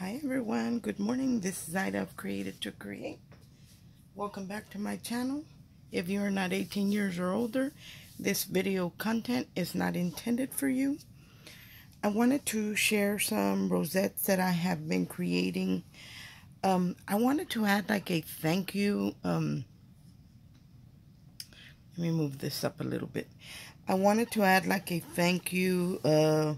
Hi everyone, good morning. This is Ida of Created to Create. Welcome back to my channel. If you are not 18 years or older, this video content is not intended for you. I wanted to share some rosettes that I have been creating. Um, I wanted to add like a thank you. Um, let me move this up a little bit. I wanted to add like a thank you uh,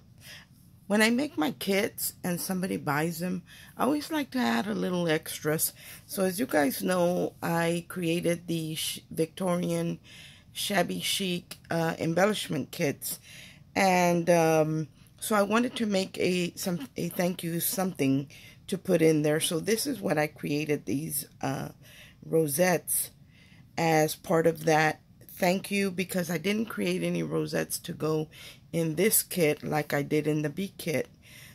when I make my kits and somebody buys them, I always like to add a little extras. So as you guys know, I created the Victorian shabby chic uh, embellishment kits. And um, so I wanted to make a some a thank you something to put in there. So this is what I created, these uh, rosettes as part of that thank you because I didn't create any rosettes to go in this kit like I did in the bee kit.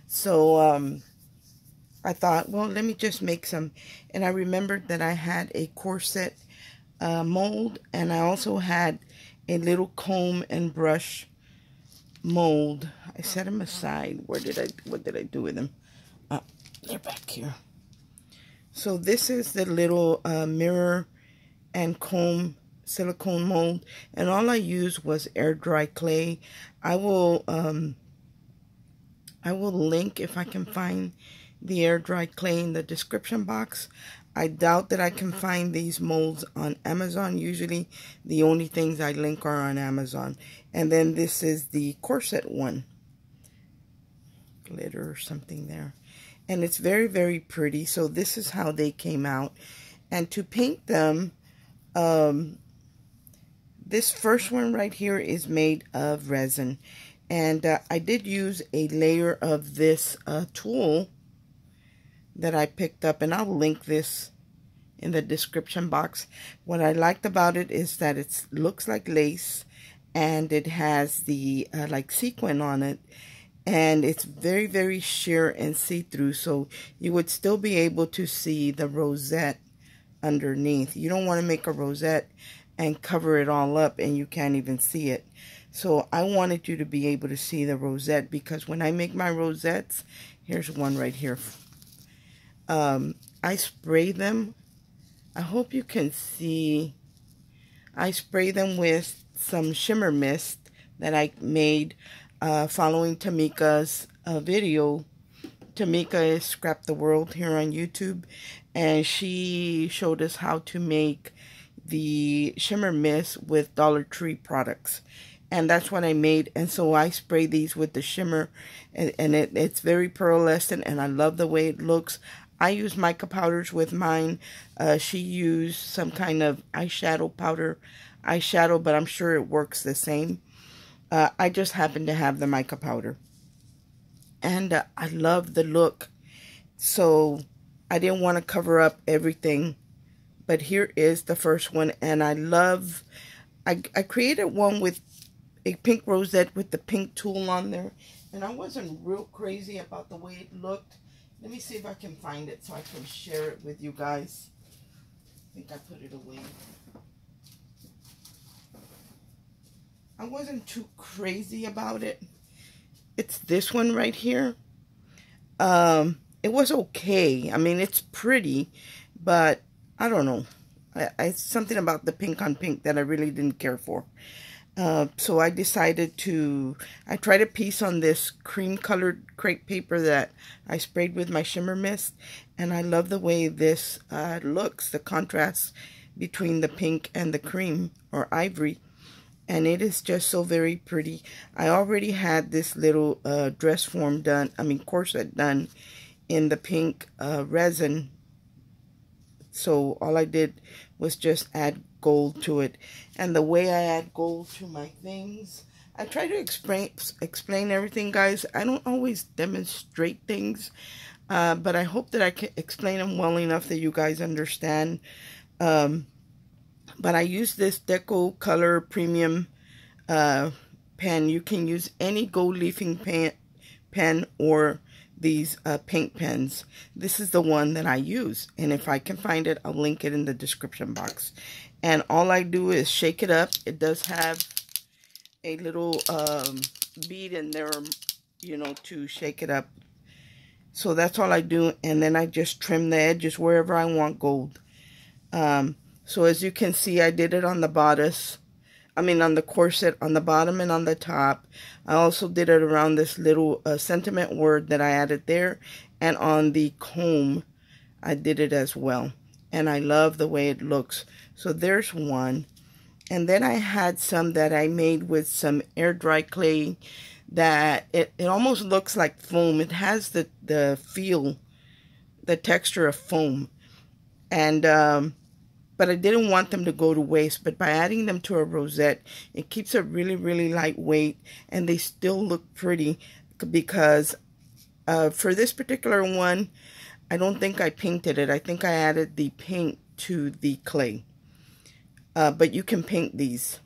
So um, I thought, well, let me just make some. And I remembered that I had a corset uh, mold and I also had a little comb and brush mold. I set them aside. Where did I, what did I do with them? Uh, they're back here. So this is the little uh, mirror and comb silicone mold and all I used was air dry clay. I will um, I will link if I can find the air dry clay in the description box. I doubt that I can find these molds on Amazon. Usually the only things I link are on Amazon. And then this is the corset one. Glitter or something there. And it's very, very pretty. So this is how they came out. And to paint them, um, this first one right here is made of resin. And uh, I did use a layer of this uh, tulle that I picked up. And I'll link this in the description box. What I liked about it is that it looks like lace. And it has the uh, like sequin on it. And it's very, very sheer and see-through. So you would still be able to see the rosette underneath. You don't want to make a rosette and cover it all up and you can't even see it. So I wanted you to be able to see the rosette because when I make my rosettes, here's one right here. Um, I spray them. I hope you can see. I spray them with some shimmer mist that I made uh, following Tamika's uh, video. Tamika is Scrap the World here on YouTube. And she showed us how to make the shimmer mist with Dollar Tree products. And that's what I made. And so I spray these with the shimmer and, and it, it's very pearlescent and I love the way it looks. I use mica powders with mine. Uh, she used some kind of eyeshadow powder eyeshadow but I'm sure it works the same. Uh, I just happen to have the mica powder. And uh, I love the look. So I didn't want to cover up everything but here is the first one and I love I, I created one with a pink rosette with the pink tulle on there and I wasn't real crazy about the way it looked. Let me see if I can find it so I can share it with you guys. I think I put it away. I wasn't too crazy about it. It's this one right here. Um it was okay. I mean it's pretty but I don't know. I, I something about the pink on pink that I really didn't care for. Uh, so I decided to, I tried a piece on this cream colored crepe paper that I sprayed with my shimmer mist. And I love the way this uh, looks, the contrast between the pink and the cream or ivory. And it is just so very pretty. I already had this little uh, dress form done, I mean corset done in the pink uh, resin so all I did was just add gold to it. And the way I add gold to my things, I try to explain explain everything, guys. I don't always demonstrate things, uh, but I hope that I can explain them well enough that you guys understand. Um, but I use this Deco Color Premium uh, pen. You can use any gold leafing pen, pen or these uh, paint pens. This is the one that I use. And if I can find it, I'll link it in the description box. And all I do is shake it up. It does have a little um, bead in there, you know, to shake it up. So that's all I do. And then I just trim the edges wherever I want gold. Um, so as you can see, I did it on the bodice. I mean, on the corset, on the bottom and on the top. I also did it around this little uh, sentiment word that I added there. And on the comb, I did it as well. And I love the way it looks. So there's one. And then I had some that I made with some air dry clay that it, it almost looks like foam. It has the, the feel, the texture of foam. And, um, but I didn't want them to go to waste. But by adding them to a rosette, it keeps it really, really lightweight. And they still look pretty because uh, for this particular one, I don't think I painted it. I think I added the paint to the clay. Uh, but you can paint these.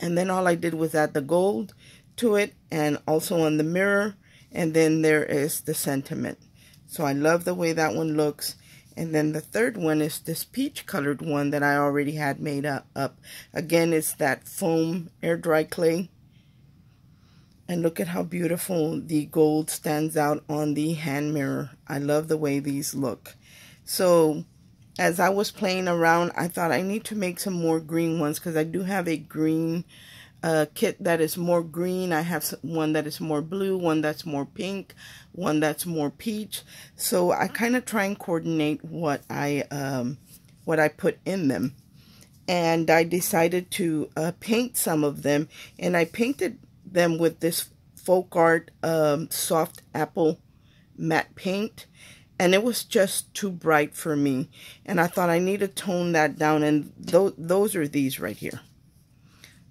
And then all I did was add the gold to it and also on the mirror. And then there is the sentiment. So I love the way that one looks. And then the third one is this peach colored one that I already had made up. Again, it's that foam air dry clay. And look at how beautiful the gold stands out on the hand mirror. I love the way these look. So as I was playing around, I thought I need to make some more green ones because I do have a green uh, kit that is more green. I have one that is more blue, one that's more pink, one that's more peach. So I kind of try and coordinate what I um, what I put in them. And I decided to uh, paint some of them. And I painted them with this FolkArt um, soft apple matte paint and it was just too bright for me. And I thought I need to tone that down, and th those are these right here.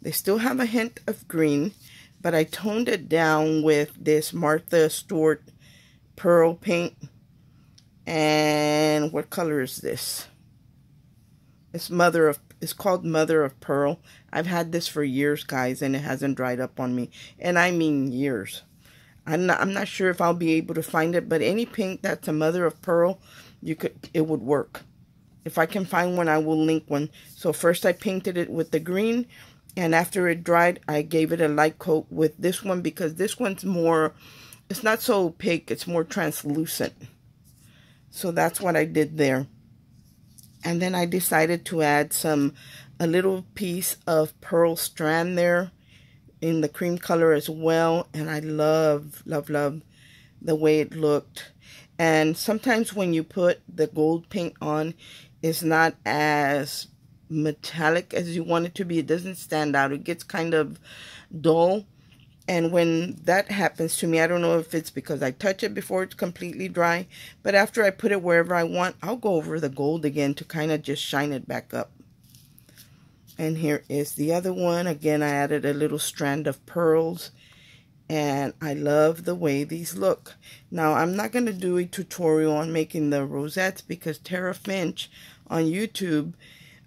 They still have a hint of green, but I toned it down with this Martha Stewart Pearl paint. And what color is this? It's Mother of it's called Mother of Pearl. I've had this for years, guys, and it hasn't dried up on me. And I mean years. I'm not, I'm not sure if I'll be able to find it, but any pink that's a mother of pearl, you could it would work. If I can find one, I will link one. So first I painted it with the green, and after it dried, I gave it a light coat with this one because this one's more, it's not so opaque, it's more translucent. So that's what I did there. And then I decided to add some, a little piece of pearl strand there in the cream color as well. And I love, love, love the way it looked. And sometimes when you put the gold paint on, it's not as metallic as you want it to be. It doesn't stand out. It gets kind of dull. And when that happens to me, I don't know if it's because I touch it before it's completely dry. But after I put it wherever I want, I'll go over the gold again to kind of just shine it back up. And here is the other one. Again, I added a little strand of pearls. And I love the way these look. Now, I'm not going to do a tutorial on making the rosettes because Tara Finch on YouTube,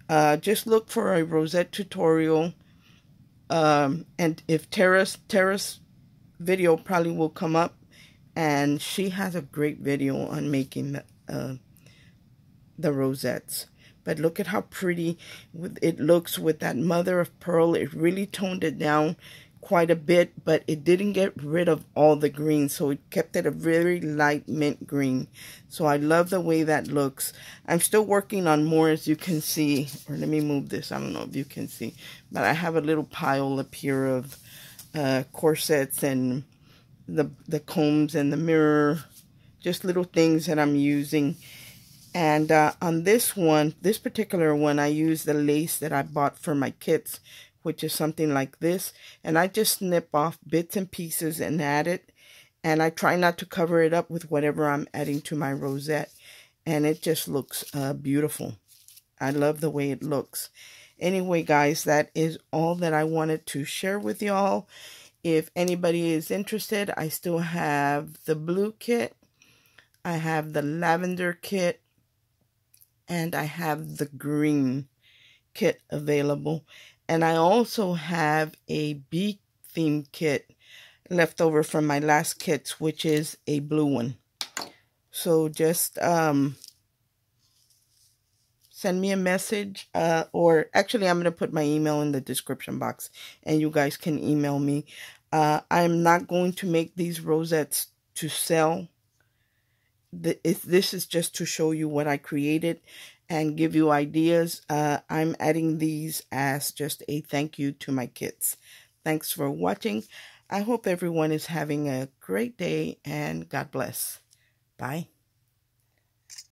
uh, just look for a rosette tutorial. Um, and if Tara's, Tara's video probably will come up. And she has a great video on making uh, the rosettes. But look at how pretty it looks with that mother of pearl. It really toned it down quite a bit, but it didn't get rid of all the green. So it kept it a very light mint green. So I love the way that looks. I'm still working on more as you can see. Or let me move this. I don't know if you can see. But I have a little pile up here of uh, corsets and the, the combs and the mirror. Just little things that I'm using. And uh, on this one, this particular one, I use the lace that I bought for my kits, which is something like this. And I just snip off bits and pieces and add it. And I try not to cover it up with whatever I'm adding to my rosette. And it just looks uh, beautiful. I love the way it looks. Anyway, guys, that is all that I wanted to share with y'all. If anybody is interested, I still have the blue kit. I have the lavender kit and I have the green kit available. And I also have a bee theme kit left over from my last kits, which is a blue one. So just um, send me a message uh, or actually I'm going to put my email in the description box and you guys can email me. Uh, I'm not going to make these rosettes to sell. th this is just to show you what I created and give you ideas. Uh, I'm adding these as just a thank you to my kids. Thanks for watching. I hope everyone is having a great day and God bless. Bye.